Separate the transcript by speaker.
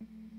Speaker 1: Mm-hmm.